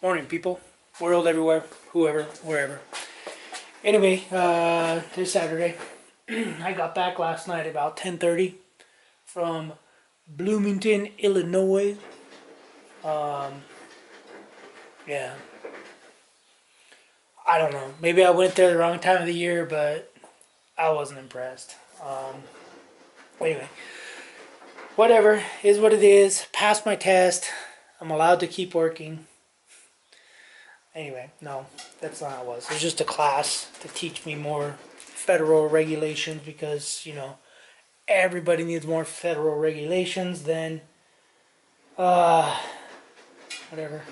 Morning, people. World, everywhere, whoever, wherever. Anyway, uh, it's Saturday. I got back last night about 10:30 from Bloomington, Illinois. Um, yeah. I don't know. Maybe I went there the wrong time of the year, but I wasn't impressed. Um, anyway, whatever is what it is. Passed my test. I'm allowed to keep working. Anyway, no, that's not how it was. It was just a class to teach me more federal regulations because, you know, everybody needs more federal regulations than, uh, whatever.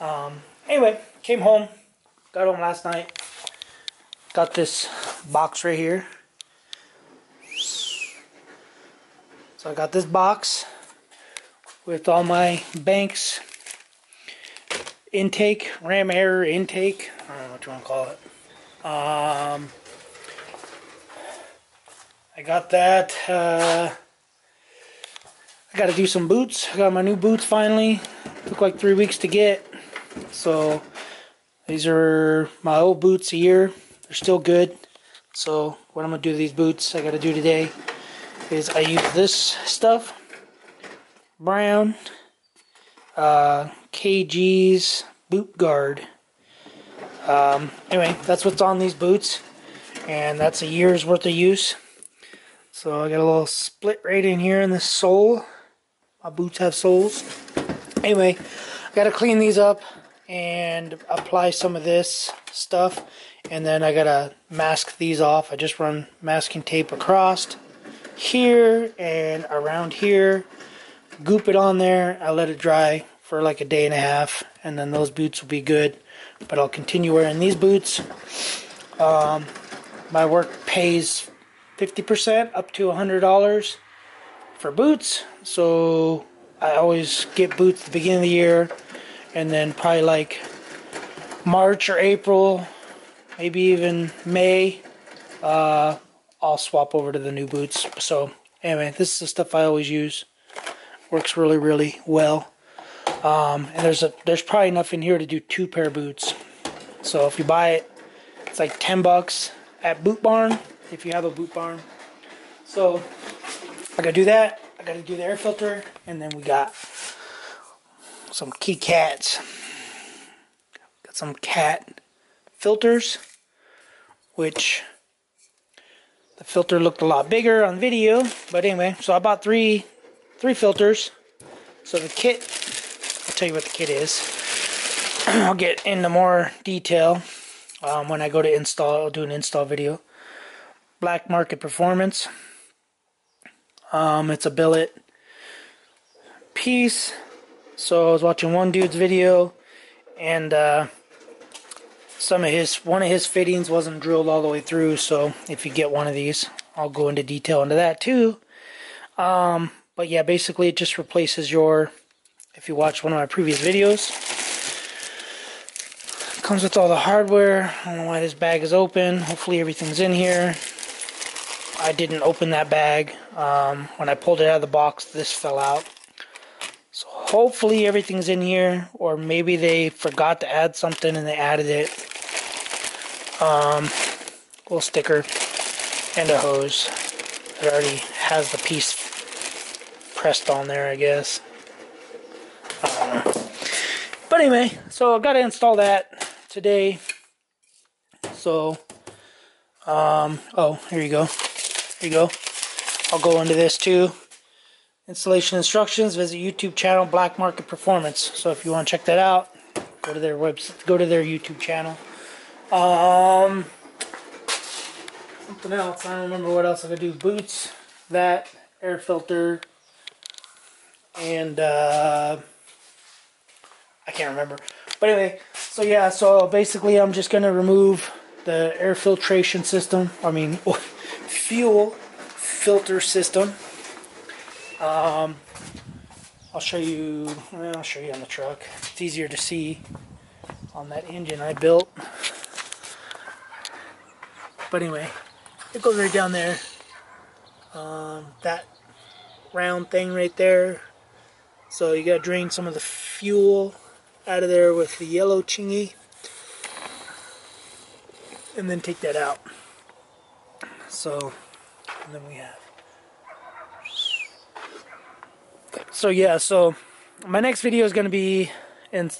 Um, anyway, came home, got home last night, got this box right here. So I got this box with all my Banks intake, ram air intake. I don't know what you want to call it. Um, I got that. Uh, I got to do some boots. I got my new boots finally. Took like three weeks to get. So these are my old boots a year. They're still good. So what I'm gonna do to these boots, I got to do today is I use this stuff, brown, uh, KG's boot guard. Um, anyway, that's what's on these boots, and that's a year's worth of use. So I got a little split right in here in the sole. My boots have soles. Anyway, I got to clean these up and apply some of this stuff, and then I gotta mask these off. I just run masking tape across here and around here, goop it on there. I let it dry for like a day and a half, and then those boots will be good. But I'll continue wearing these boots. Um, my work pays 50% up to $100 for boots, so I always get boots at the beginning of the year, and then probably like March or April, maybe even May, uh, I'll swap over to the new boots. So anyway, this is the stuff I always use. Works really, really well. Um, and there's a there's probably enough in here to do two pair of boots. So if you buy it, it's like 10 bucks at Boot Barn if you have a Boot Barn. So I gotta do that. I gotta do the air filter, and then we got some key cats. Got some cat filters, which the filter looked a lot bigger on video, but anyway, so I bought three three filters. So the kit, I'll tell you what the kit is. I'll get into more detail um, when I go to install. I'll do an install video. Black Market Performance. Um, it's a billet piece. So I was watching one dude's video, and uh, some of his one of his fittings wasn't drilled all the way through. So if you get one of these, I'll go into detail into that too. Um, but yeah, basically it just replaces your. If you watch one of my previous videos, comes with all the hardware. I don't know why this bag is open. Hopefully everything's in here. I didn't open that bag. Um, when I pulled it out of the box, this fell out. So hopefully everything's in here, or maybe they forgot to add something and they added it. Um, little sticker and a hose. It already has the piece pressed on there, I guess. I. But anyway, so I got to install that today. So, um, oh, here you go. Here you go. I'll go into this too. Installation instructions. Visit YouTube channel Black Market Performance. So if you want to check that out, go to their website. Go to their YouTube channel. Um, something else. I don't remember what else I could do. Boots, that air filter, and uh, I can't remember. But anyway, so yeah. So basically, I'm just gonna remove the air filtration system. I mean, fuel filter system. Um, I'll show you. I'll show you on the truck. It's easier to see on that engine I built. But anyway, it goes right down there. Um, that round thing right there. So you gotta drain some of the fuel out of there with the yellow chingy and then take that out. So, and then we have. So yeah, so my next video is going to be in,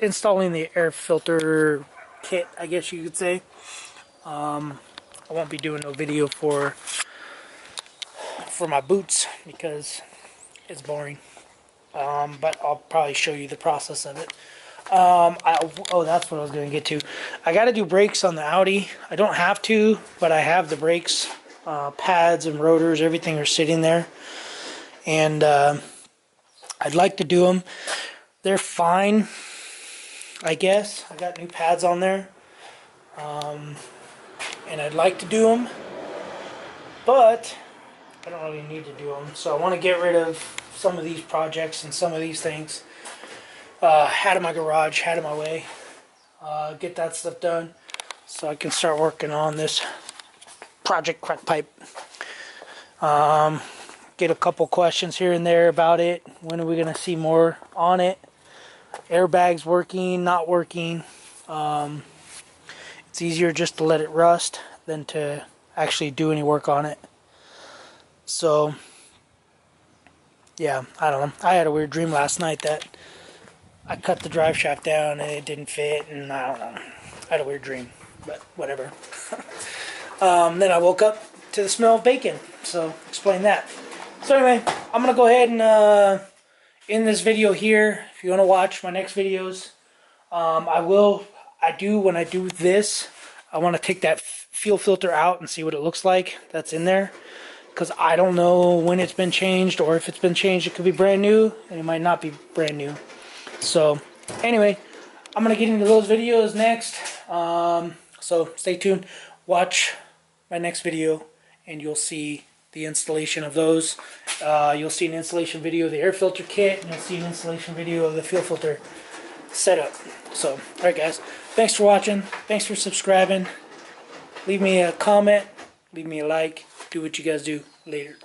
installing the air filter kit, I guess you could say. Um, I won't be doing no video for for my boots because it's boring. Um, but I'll probably show you the process of it. Um, I, oh, that's what I was going to get to. I got to do brakes on the Audi. I don't have to, but I have the brakes, uh, pads and rotors, everything are sitting there. And uh, I'd like to do them. They're fine, I guess. I got new pads on there. Um, and I'd like to do them, but I don't really need to do them. So I want to get rid of some of these projects and some of these things uh, out of my garage, out of my way. Uh, get that stuff done so I can start working on this project crack pipe. Um, get a couple questions here and there about it. When are we going to see more on it? Airbags working, not working. Um, it's easier just to let it rust than to actually do any work on it. So, yeah, I don't know. I had a weird dream last night that I cut the drive shaft down and it didn't fit, and I don't know. I had a weird dream, but whatever. um, then I woke up to the smell of bacon, so explain that. So anyway, I'm gonna go ahead and uh, end this video here. If you want to watch my next videos, um, I will. I do when I do this. I want to take that fuel filter out and see what it looks like. That's in there because I don't know when it's been changed or if it's been changed. It could be brand new and it might not be brand new. So anyway, I'm gonna get into those videos next. Um, so stay tuned. Watch my next video, and you'll see the installation of those. Uh, you'll see an installation video of the air filter kit, and you'll see an installation video of the fuel filter setup. So, alright guys, thanks for watching. Thanks for subscribing. Leave me a comment. Leave me a like. Do what you guys do. Later.